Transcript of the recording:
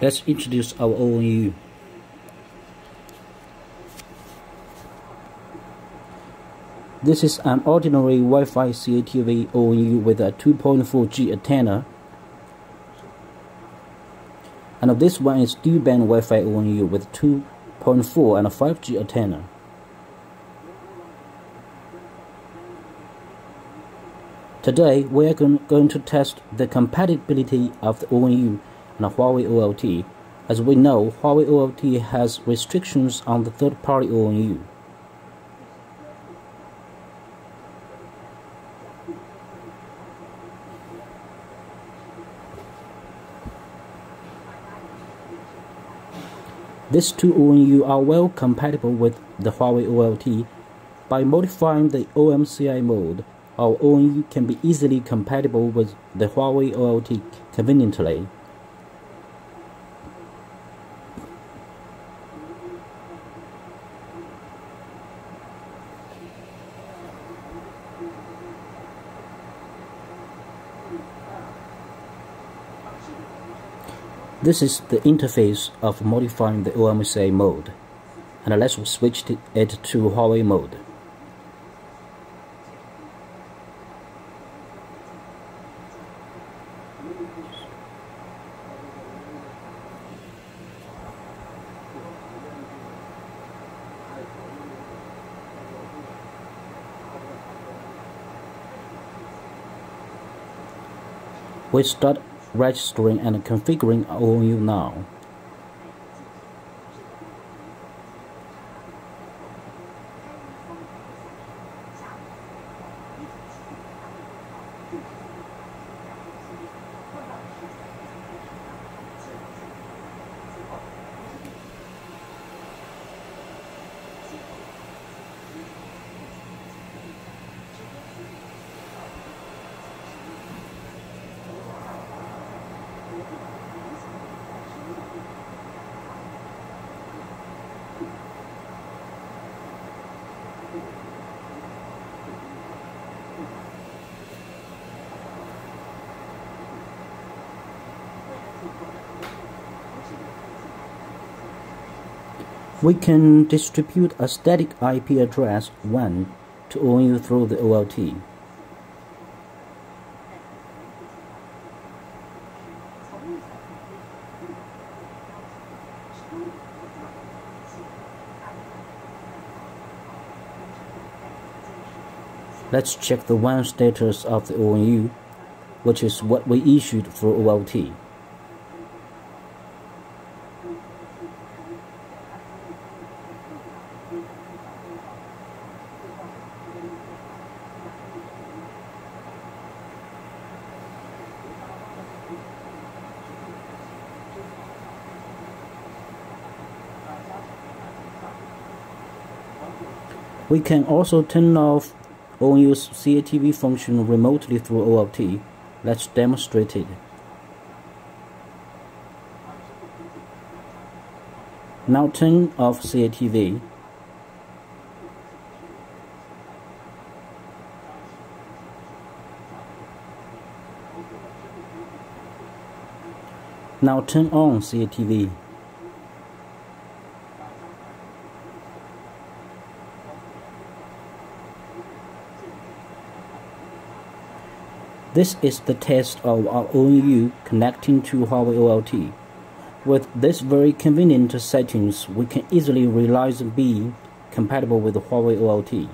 Let's introduce our ONU. This is an ordinary Wi-Fi CATV ONU with a 2.4G antenna. And this one is dual-band Wi-Fi ONU with 2.4 and a 5G antenna. Today we are going to test the compatibility of the ONU and Huawei OLT. As we know, Huawei OLT has restrictions on the third-party ONU. These two ONU are well compatible with the Huawei OLT. By modifying the OMCI mode, our ONU can be easily compatible with the Huawei OLT conveniently. This is the interface of modifying the OMCI mode. And let's switch it to Huawei mode. We start registering and configuring ONU now. We can distribute a static IP address 1 to ONU through the OLT. Let's check the WAN status of the ONU, which is what we issued through OLT. We can also turn off ONU's CATV function remotely through OLT. Let's demonstrate it. Now turn off CATV. Now turn on CATV. This is the test of our ONU connecting to Huawei OLT. With this very convenient settings, we can easily realize being compatible with Huawei OLT.